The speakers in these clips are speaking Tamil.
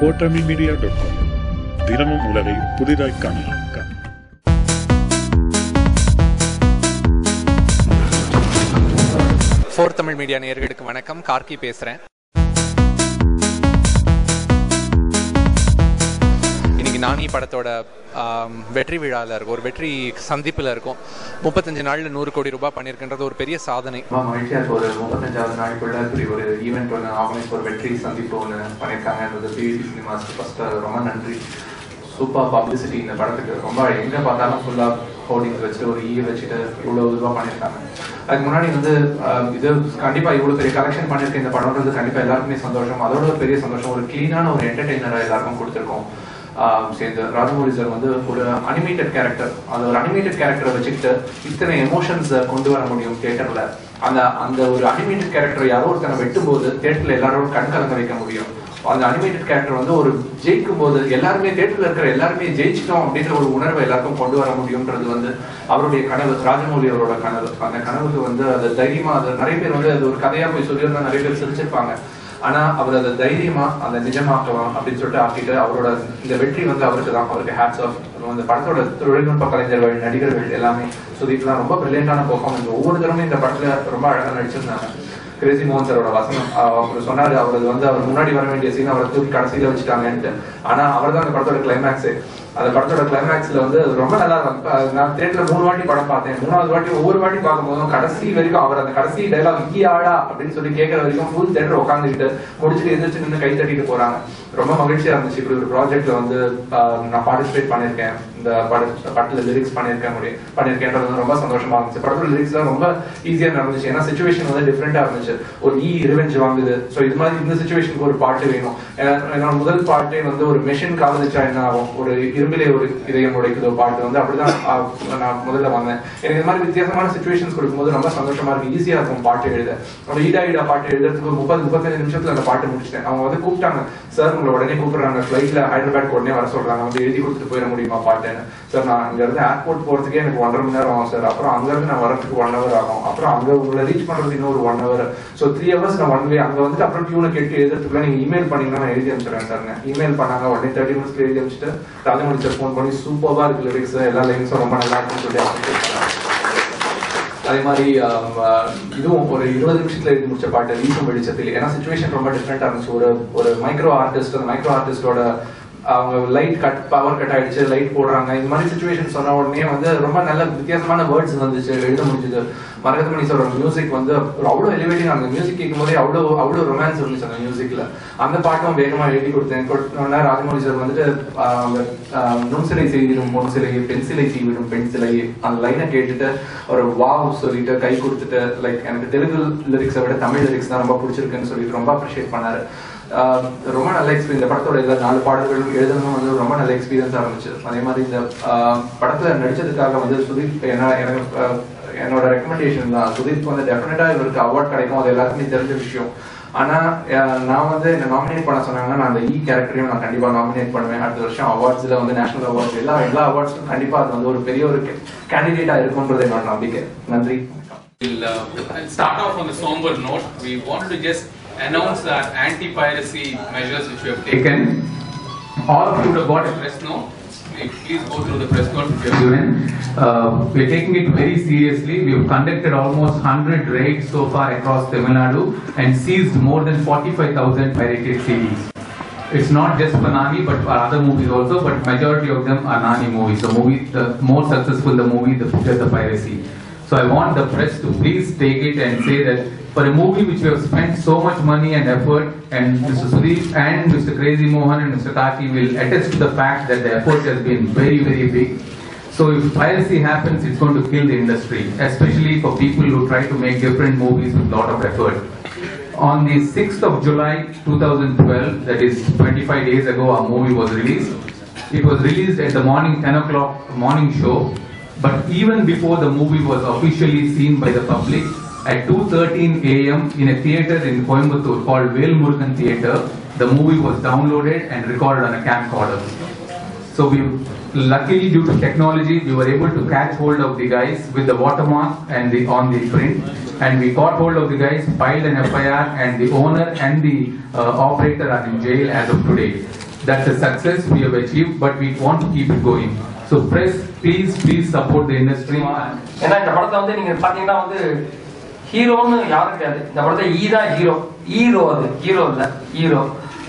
கோட்டமி மீடியா டாட் காம் தினமும் உலகை புதிதாய் காணலாம். ஃபோர் தமிழ் மீடியா நேர்களுக்கு வணக்கம். கார்கி பேசுகிறேன் இன்னைக்கு நானி படத்தோட வெற்றி விழாவில் இருக்கும். ஒரு வெற்றி சந்திப்பில் இருக்கும். முப்பத்தஞ்சு நாளில் நூறு கோடி ரூபாய் பண்ணியிருக்கின்றது ஒரு பெரிய சாதனை. மகிழ்ச்சியாக இருக்கு. ஒரு முப்பத்தஞ்சாவது நாளுக்குள்ள இப்படி ஒரு ஈவெண்ட் ஒன்று ஆர்கனைஸ் ஒரு வெற்றி சந்திப்பு ஒன்று பண்ணியிருக்காங்கன்றது பிவிசி சினிமாஸ்க்கு ஃபஸ்ட்டு ரொம்ப நன்றி. சூப்பர் பப்ளிசிட்டி இந்த படத்துக்கு. ரொம்ப எங்கே பார்த்தாலும் ஃபுல்லாக ஹோர்டிங்ஸ் e வச்சுட்டு ஒரு ஈ வச்சுட்டு இவ்வளோ இதுவாக பண்ணியிருக்காங்க அதுக்கு முன்னாடி வந்து இது கண்டிப்பாக இவ்வளோ பெரிய கலெக்ஷன் பண்ணியிருக்க இந்த படம்ன்றது கண்டிப்பாக எல்லாருக்குமே சந்தோஷம். அதோட ஒரு பெரிய சந்தோஷம் ஒரு க்ளீனான ஒரு என்டர்டெய்னராக எல்லாருக்கும் கொடுத்துருக்கோம். சேர்ந்து ராஜமௌலி சார் வந்து ஒரு அனிமேட்டட் கேரக்டர் அந்த ஒரு அனிமேட்டட் கேரக்டரை வச்சுக்கிட்டு இத்தனை எமோஷன்ஸ் கொண்டு வர முடியும் தியேட்டர்ல அந்த அந்த ஒரு அனிமேட்டட் கேரக்டர் யாரோ ஒருத்தனை வெட்டும்போது தியேட்டர்ல எல்லாரோட கண் கலங்க வைக்க முடியும். அந்த அனிமேட்டட் கேரக்டர் வந்து ஒரு ஜெயிக்கும் போது எல்லாருமே தியேட்டர்ல இருக்கிற எல்லாருமே ஜெயிச்சிட்டோம் அப்படின்ற ஒரு உணர்வை எல்லாருக்கும் கொண்டு வர முடியும்ன்றது வந்து அவருடைய கனவு ராஜமௌலி அவரோட கனவு. அந்த கனவுக்கு வந்து அது தைரியமா அது நிறைய பேர் வந்து அது ஒரு கதையா போய் சொல்லியிருந்தா நிறைய பேர் சிரிச்சிருப்பாங்க. ஆனா அவர் அதை தைரியமா அதை நிஜமாக்கலாம் அப்படின்னு சொல்லிட்டு ஆக்கிட்டு அவரோட இந்த வெற்றி வந்து அவருக்கு தான். அவருக்கு ஹேட்ஸ் ஆஃப் அந்த படத்தோட தொழில்நுட்ப கலைஞர்கள் நடிகர்கள் எல்லாமே சுதீப்லாம் ரொம்ப பிரில்லியண்டான பெர்ஃபார்மன்ஸ் ஒவ்வொரு தரமும் இந்த படத்துல ரொம்ப அழகா நடிச்சிருந்தாங்க. கிரேசி மோகன் சாரோட வசனம். அவர் சொன்னாரு அவரது வந்து அவர் முன்னாடி வர வேண்டிய சீன் அவரை தூக்கி கடைசியில வச்சுட்டாங்கன்ட்டு. ஆனா அவர் தான் அந்த படத்தோட கிளைமேக்ஸே அந்த படத்தோட கிளைமேக்ஸ்ல வந்து அது ரொம்ப நல்லா இருக்கும். நான் தியேட்டர்ல மூணு வாட்டி படம் பார்த்தேன். மூணாவது வாட்டி ஒவ்வொரு வாட்டி பார்க்கும்போதும் கடைசி வரைக்கும் அவர் அந்த கடைசி டைலாக் விக்கியாடா அப்படின்னு சொல்லி கேட்கற வரைக்கும் ஃபுல் தியேட்டர் உட்காந்துக்கிட்டு முடிச்சுட்டு எந்திரிச்சு நின்று கை தட்டிட்டு போறாங்க. ரொம்ப மகிழ்ச்சியா இருந்துச்சு. இப்படி ஒரு ப்ராஜெக்ட்ல வந்து நான் பார்ட்டிசிபேட் பண்ணியிருக்கேன். இந்த பட படத்துல லிரிக்ஸ் பண்ணியிருக்கேன் முடியும். பண்ணியிருக்கேன்றது வந்து ரொம்ப சந்தோஷமா இருந்துச்சு. படத்துல லிரிக்ஸ் ரொம்ப ஈஸியா நடந்துச்சு. ஏன்னா சுச்சுவேஷன் வந்து டிஃப்ரெண்டா இருந்துச்சு. ஒரு e ஈ ரிவெஞ்ச் வாங்குது. ஸோ இது மாதிரி இந்த சுச்சுவேஷனுக்கு ஒரு பாட்டு வேணும். ஏன்னா- என்னோட முதல் பாட்டே வந்து ஒரு மெஷின் காதலிச்சா என்ன ஆகும்? ஒரு இரும்பிலே ஒரு இதயம் உடைக்குதோ பாட்டு வந்து அப்படிதான் நான் முதல்ல வந்தேன். எனக்கு இது மாதிரி வித்தியாசமான சுச்சுவேஷன்ஸ் கொடுக்கும்போது ரொம்ப சந்தோஷமா இருக்கும். ஈஸியா இருக்கும் பாட்டு எழுத. ஒரு ஈடா ஈடா பாட்டு எழுதுறதுக்கு ஒரு முப்பது முப்பத்தஞ்சு நிமிஷத்துல அந்த பாட்டு முடிச்சிட்டேன். அவங்க வந்து கூப்பிட்டாங்க. சார் உங்களை உடனே கூப்பிடுறாங்க. ஃபிளைட்ல ஹைதராபாத் உடனே வர சொல்றாங்க. வந்து எழுதி கொடுத்துட்டு போயிட முடியுமா பாட்டு? சார். நான் இங்க இருந்து ஏர்போர்ட் போறதுக்கே எனக்கு ஒன்றரை மணி நேரம் ஆகும் சார். அப்புறம் அங்க இருந்து நான் வரதுக்கு ஒன் ஹவர் ஆகும். அப்புறம் அங்க உங்களை ரீச் பண்றது இன்னொரு one hour so three hours நான் ஒன் வே அங்க வந்துட்டு அப்புறம் டியூனை கேட்டு எழுதுறதுக்குள்ள நீங்க இமெயில் பண்ணீங்கன்னா நான் எழுதி அனுப்பிச்சிடுறேன் சார். இமெயில் பண்ணாங்க உடனே தேர்ட்டி மினிட்ஸ்ல எழுதி அனுப்பிச்சிட்டு ராஜமணி சார் ஃபோன் பண்ணி சூப்பரா இருக்கு லிரிக்ஸ் எல்லா லைன்ஸும் ரொம்ப நல்லா இருக்குன்னு சொல்லி அதே மாதிரி இதுவும் ஒரு இருபது நிமிஷத்துல எழுதி முடிச்ச பாட்டு வீசும் வெளிச்சத்தில். ஏன்னா சுச்சுவேஷன் ரொம்ப டிஃப்ரெண்டா இருந்துச்சு. ஒரு ஒரு மைக்ரோ ஆர்டிஸ்ட் அந்த மைக்ரோ ஆர்டிஸ்டோட அவங்க லைட் கட் பவர் கட் ஆயிடுச்சு லைட் போடுறாங்க. இந்த மாதிரி சுச்சுவேஷன் சொன்ன உடனே வந்து ரொம்ப நல்ல வித்தியாசமான வேர்ட்ஸ் வந்துச்சு எழுத முடிஞ்சது. மரகதமணி சார் மியூசிக் வந்து ஒரு அவ்வளோ எலிவேட்டிங் அந்த மியூசிக் கேட்கும் போதே அவ்வளோ அவ்வளோ ரொமான்ஸ் இருந்துச்சு அந்த மியூசிக்ல அந்த பாட்டும் வேகமா எழுதி கொடுத்தேன். கொடுத்தோன்னா ராஜமௌழி சார் வந்துட்டு அந்த நுண்சிலை செய்திடும் பொன் சிலை பென்சிலை செய்விடும் பெண் சிலை அந்த லைனை கேட்டுட்டு ஒரு வாவ் சொல்லிட்டு கை கொடுத்துட்டு லைக் எனக்கு தெலுங்கு லிரிக்ஸை விட தமிழ் லிரிக்ஸ் தான் ரொம்ப பிடிச்சிருக்குன்னு சொல்லிட்டு ரொம்ப அப்ரிஷியேட் பண்ணாரு. ரொம்ப நல்ல எக்ஸ்பீரியன்ஸ் இந்த படத்தோட எல்லா நாலு பாடல்களும் எழுதணும் வந்து ரொம்ப நல்ல எக்ஸ்பீரியன்ஸ் இருந்துச்சு. அதே மாதிரி இந்த படத்துல நடிச்சதுக்காக வந்து சுதீப் என்ன எனக்கு என்னோட ரெக்கமெண்டேஷன் தான். சுதீப் வந்து டெஃபினட்டா இவருக்கு அவார்ட் கிடைக்கும். அது எல்லாருக்குமே தெரிஞ்ச விஷயம். ஆனா நான் வந்து என்ன நாமினேட் பண்ண சொன்னாங்கன்னா நான் அந்த e இ கேரக்டரையும் நான் கண்டிப்பா நாமினேட் பண்ணுவேன். அடுத்த வருஷம் அவார்ட்ஸ்ல வந்து நேஷனல் அவார்ட்ஸ் எல்லா எல்லா அவார்ட்ஸும் கண்டிப்பா அது வந்து ஒரு பெரிய ஒரு கேண்டிடேட்டா இருக்கும்ன்றது என்னோட நம்பிக்கை. நன்றி. We'll uh, start off on a somber note. We wanted to just announce that anti-piracy measures which we have taken. All through the got press note. Please go through the press note we have given. Uh, we're taking it very seriously. We have conducted almost 100 raids so far across Tamil Nadu and seized more than 45,000 pirated CDs. It's not just for Nani, but for other movies also, but majority of them are Nani movies. So movie, the more successful the movie, the bigger the piracy. So I want the press to please take it and say that for a movie which we have spent so much money and effort, and Mr. Sudeep and Mr. Crazy Mohan and Mr. Kaki will attest to the fact that the effort has been very, very big. So if piracy happens, it's going to kill the industry, especially for people who try to make different movies with lot of effort. On the 6th of July 2012, that is 25 days ago, our movie was released. It was released at the morning 10 o'clock morning show, but even before the movie was officially seen by the public, at 2.13 a.m. in a theatre in Coimbatore called Velmurugan Theatre, the movie was downloaded and recorded on a camcorder. So we, luckily due to technology, we were able to catch hold of the guys with the watermark and the on the print, and we caught hold of the guys, filed an FIR, and the owner and the uh, operator are in jail as of today. that's a success we have achieved, but we want to keep it going. So press, please, please support the industry. ஏன்னா இந்த படத்தை வந்து நீங்க பாத்தீங்கன்னா வந்து ஹீரோன்னு யாரும் கிடையாது. இந்த படத்தை ஈ e தான் ஹீரோ ஹீரோ அது. ஹீரோ இல்ல. ஹீரோ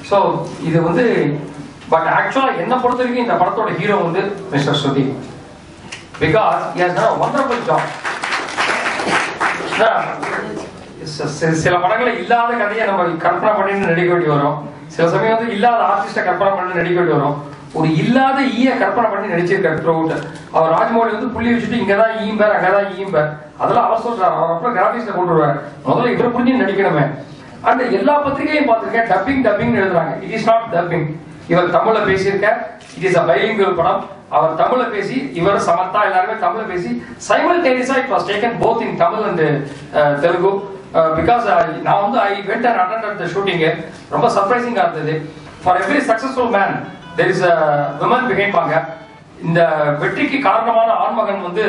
ஸோ இது வந்து பட் ஆக்சுவலா என்ன பொறுத்த வரைக்கும் இந்த படத்தோட ஹீரோ வந்து mister Sudeep because has done job சில படங்களை இல்லாத கதையை நம்ம கற்பனை பண்ணி நடிக்க வேண்டி வரும். சில சமயம் வந்து இல்லாத ஆர்டிஸ்ட கற்பனை பண்ணி நடிக்க வேண்டி வரும். ஒரு இல்லாத ஈய கற்பனை பண்ணி நடிச்சிருக்காரு த்ரூ அவர் ராஜ்மௌலி வந்து புள்ளி வச்சுட்டு இங்கதான் ஈம் பேர் அங்கதான் ஈம் பேர் அதெல்லாம் அவர் சொல்றாரு. அவர் அப்புறம் கிராபிக்ஸ்ல கொண்டு வருவார். முதல்ல இவர் புரிஞ்சு நடிக்கணுமே. அந்த எல்லா பத்திரிகையும் பார்த்திருக்கேன். டப்பிங் டப்பிங் எழுதுறாங்க. இட் இஸ் நாட் டப்பிங் இவர் தமிழ்ல பேசியிருக்கார். இட் இஸ் அ பைலிங்குவல் படம். அவர் தமிழ்ல பேசி இவர் சமத்தா எல்லாருமே தமிழ்ல பேசி சைமல்டேனியஸா it was taken both in Tamil and Telugu because நான் வந்து I went and attend the shooting ரொம்ப சர்ப்ரைசிங்கா இருந்தது. For every successful man there is a women behind இந்த வெற்றிக்கு காரணமான ஆண்மகன் வந்து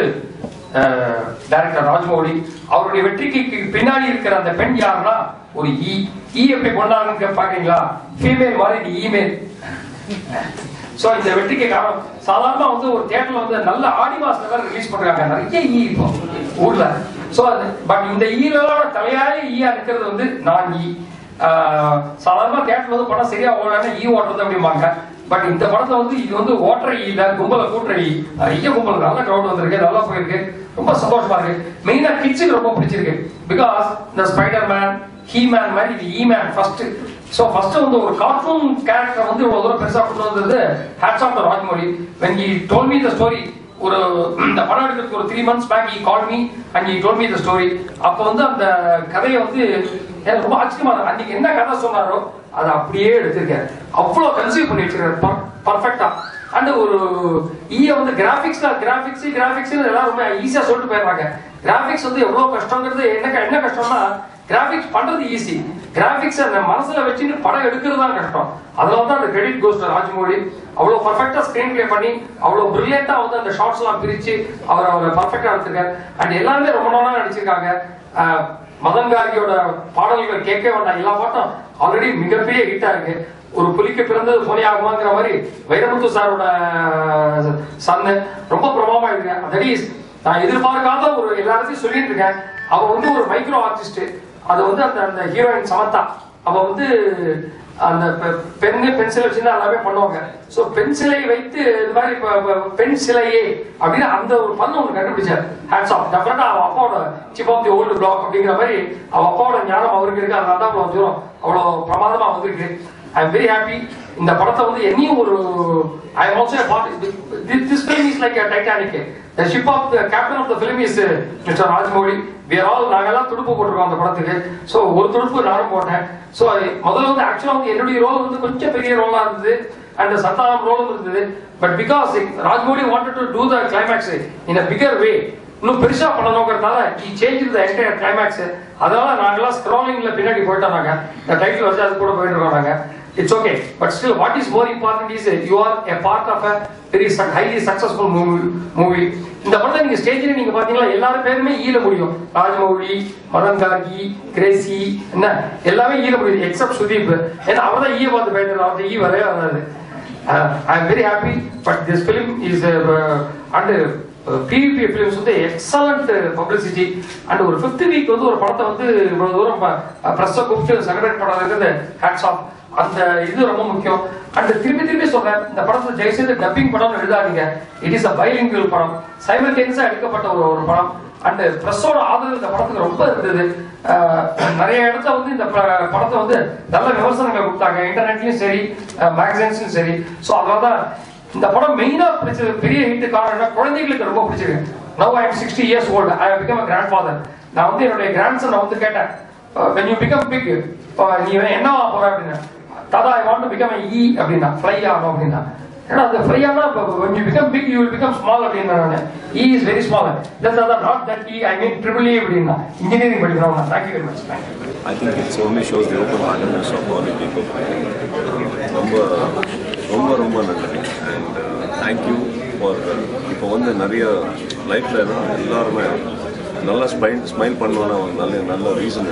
டைரக்டர் ராஜ்மௌலி அவருடைய வெற்றிக்கு பின்னாடி இருக்கிற அந்த பெண் யாருன்னா ஒரு ஈ. ஈ எப்படி கொண்டாடுன்னு பாக்குறீங்களா? ஃபீமேல் மாதிரி இமெயில் சோ இந்த வெற்றிக்கு காரணம் சாதாரணமா வந்து ஒரு தியேட்டர்ல வந்து நல்ல ஆடி மாசத்துல ரிலீஸ் பண்றாங்க. நிறைய ஈ இப்போ ஊர்ல. சோ பட் இந்த ஈரோட தலையாய ஈயா இருக்கிறது வந்து நான் ஈ. சாதாரணமா தியேட்டர்ல வந்து படம் சரியா ஓடலன்னா ஈ ஓட்டுறது அப்படிம்பாங்க. பட் இந்த படத்துல வந்து இது வந்து ஓட்டரை இல்ல கும்பல கூட்டரை ஈ நிறைய கும்பல் நல்ல கிரௌட் வந்திருக்கு நல்லா போயிருக்கு. ரொம்ப சந்தோஷமா இருக்கு. மெயினா கிட்ஸுக்கு ரொம்ப பிடிச்சிருக்கு. பிகாஸ் இந்த ஸ்பைடர் மேன் ஹீ மேன் மாதிரி இது he man first so first வந்து ஒரு கார்ட்டூன் கேரக்டர் வந்து இவ்வளவு தூரம் பெருசா கொண்டு வந்தது hats off the Rajamouli when he told me the story ஒரு இந்த படம் எடுக்கிறதுக்கு ஒரு three months back he call me and he told me the story அப்போ வந்து அந்த கதையை வந்து ரொம்ப ஆச்சரியமா இருக்கு. அன்னைக்கு என்ன கதை சொன்னாரோ அதை அப்படியே எடுத்திருக்காரு. அவ்வளோ கன்சீவ் பண்ணி வச்சிருக்காரு. பர்ஃபெக்டா அண்ட் ஒரு e ஈய வந்து கிராபிக்ஸ் கிராபிக்ஸ் கிராபிக்ஸ் எல்லாம் ரொம்ப ஈஸியா சொல்லிட்டு போயிடுறாங்க. கிராபிக்ஸ் வந்து எவ்வளவு கஷ்டங்கிறது என்ன என்ன கஷ்டம்னா கிராபிக்ஸ் பண்றது ஈஸி கிராபிக்ஸ் அந்த மனசுல வச்சுட்டு படம் எடுக்கிறது தான் கஷ்டம். அதனால தான் அந்த கிரெடிட் கோஸ்ட் ராஜ்மௌலி அவ்வளவு பர்ஃபெக்டா ஸ்கிரீன் பிளே பண்ணி அவ்வளவு பிரில்லியண்டா வந்து அந்த ஷார்ட்ஸ் எல்லாம் பிரிச்சு அவர் அவர் பர்ஃபெக்டா எடுத்திருக்காரு. அண்ட் எல்லாருமே ரொம்ப நாளா நடிச்சிருக்காங்க. மதன் கார்கியோட பாடல்கள் கேட்க வேண்டாம் எல்லா பாட்டும் ஆல்ரெடி மிகப்பெரிய ஹிட்டா இருக்கு. ஒரு புலிக்கு பிறந்தது புலி ஆகுமாங்கிற மாதிரி வைரமுத்து சாரோட சன்னு ரொம்ப பிரபலமா இருக்கு. தட் இஸ் நான் எதிர்பார்க்காத ஒரு எல்லாத்தையும் சொல்லிட்டு இருக்கேன். அவ வந்து ஒரு மைக்ரோ ஆர்டிஸ்ட் அது வந்து அந்த அந்த ஹீரோயின் சமத்தா அவ வந்து அந்த பெண்ணு பென்சில் வச்சுன்னா எல்லாமே பண்ணுவாங்க. சோ பென்சிலை வைத்து இது மாதிரி பென்சிலையே அப்படின்னு அந்த ஒரு பண்ண ஒன்று கண்டுபிடிச்சார். ஹேட்ஸ் ஆஃப் டெஃபினட்டா அவன் அப்பாவோட chip off the old block அப்படிங்கிற மாதிரி அவ அப்பாவோட ஞானம் அவருக்கு இருக்கு. அதனால தான் அவ்வளவு தூரம் அவ்வளவு பிரமாதமா வந்திருக்கு. ஐ எம் வெரி ஹாப்பி இந்த படத்தை வந்து என்னையும் ஒரு I am also part this film is like Titanic the ship of the captain of the film is mister Rajamouli we are all நாங்கெல்லாம் துடுப்பு போட்டிருக்கோம் அந்த படத்துக்கு. ஸோ ஒரு துடுப்பு நானும் போட்டேன். ஸோ முதல்ல வந்து ஆக்சுவலாக வந்து என்னுடைய ரோல் வந்து கொஞ்சம் பெரிய ரோலாக இருந்தது. அண்ட் சந்தானம் ரோலும் இருந்தது. But because Rajamouli wanted to do the climax in a bigger way இன்னும் பெருசா பண்ணணுங்கிறதால he changed the entire climax. அதனால நாங்களாம் ஸ்க்ராலிங்ல பின்னாடி போயிட்டோம் நாங்க. இந்த டைட்டில் வச்சு அது கூட போயிட்டு இருக்கோம் நாங்க. It's okay but still what is more important is you are a part of a very highly successful movie movie இந்த படத்தை நீங்க ஸ்டேஜ்ல நீங்க பாத்தீங்கன்னா எல்லாரும் பேருமே e ஈல முடியும். ராஜமௌழி மதன் கார்கி கிரேசி என்ன? எல்லாமே e ஈல முடியும் எக்ஸப்ட் சுதீப். ஏன்னா அவர் தான் e ஈய பார்த்து பயந்துடும் அவர் ஈ வரவே வராது. I am very happy but this film is and PVP films வந்து எக்ஸலண்ட் பப்ளிசிட்டி அண்ட் ஒரு ஃபிஃப்த் வீக் வந்து ஒரு படத்தை வந்து இவ்வளவு தூரம் ப்ரெஸ்ஸை கூப்பிட்டு செலிப்ரேட் பண்ணுறதுக்கு ஹேட்ஸ் ஆஃப் அந்த இது ரொம்ப முக்கியம். அண்ட் திருப்பி திரும்பி சொல்றேன் இந்த படத்துல ஜெயசேது டப்பிங் படம் எழுதாதீங்க. இட் இஸ் அ பைலிங்குவல் படம். சைமல்டேனியஸா எடுக்கப்பட்ட ஒரு ஒரு படம். அண்ட் பிரஸ்ஸோட ஆதரவு இந்த படத்துக்கு ரொம்ப இருந்தது. நிறைய இடத்துல வந்து இந்த ப- படத்தை வந்து நல்ல விமர்சனங்கள் கொடுத்தாங்க. இன்டர்நெட்லயும் சரி மேகசின்ஸ்லயும் சரி. ஸோ அதனாலதான் இந்த படம் மெயினா பிடிச்சது பெரிய ஹிட் காரணம் என்ன குழந்தைகளுக்கு ரொம்ப பிடிச்சிருக்கு now I am sixty years old I become grandfather நான் வந்து என்னுடைய கிராண்ட் சன் வந்து கேட்டேன். வென் யூ பிகம் பிக் நீ என்ன ஆக போற? அப்படின்னா தாதா ஐ வாண்ட் டு பிகம் இ அப்படின்னா ஃப்ளை ஆகணும் அப்படின்னா. ஏன்னா அது ஃப்ளை ஆனா when you become big you will become small அப்படின்னா e e, e நான் இ இஸ் வெரி ஸ்மால் இல்ல தாதா not that E I mean triple E அப்படின்னா இன்ஜினியரிங் படிக்கணும் thank you very much thank you I think it only shows the open-heartedness of all the people. ரொம்ப ரொம்ப ரொம்ப நன்றி தேங்க்யூ ஃபார் இப்போ வந்து நிறைய லைஃப்பில் எல்லாருமே நல்லா ஸ்மைல் ஸ்மைல் பண்ணணும்னா நல்ல நல்ல ரீசன்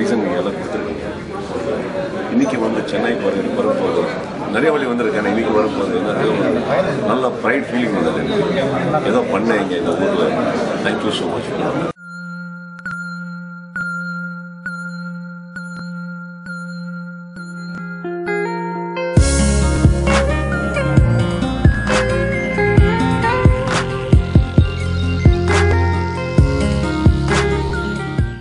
ரீசன் நீங்கள் எல்லாம் கொடுத்துருக்கீங்க. இன்னைக்கு வந்து சென்னைக்கு வர வரும்போது நிறைய வழி வந்திருக்கேன் இன்னைக்கு வரும்போது எனக்கு நல்ல ப்ரைட் ஃபீலிங் வந்தது. ஏதோ பண்ணேன் இங்கே இந்த ஊரில். Thank you so much